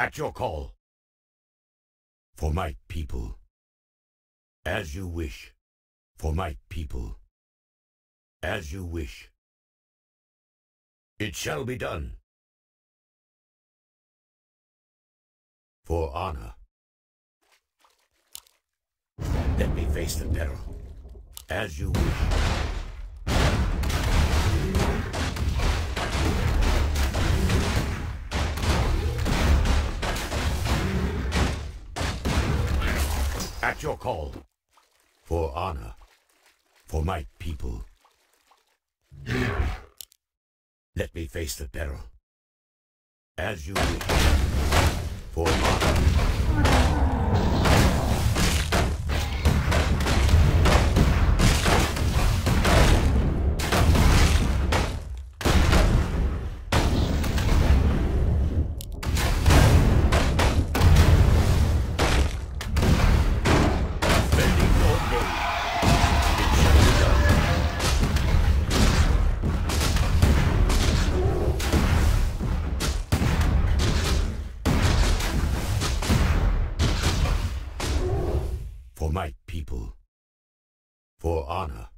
At your call. For my people. As you wish. For my people. As you wish. It shall be done. For honor. Let me face the peril. As you wish. At your call. For honor. For my people. Let me face the peril. As you wish. For my people. For honor.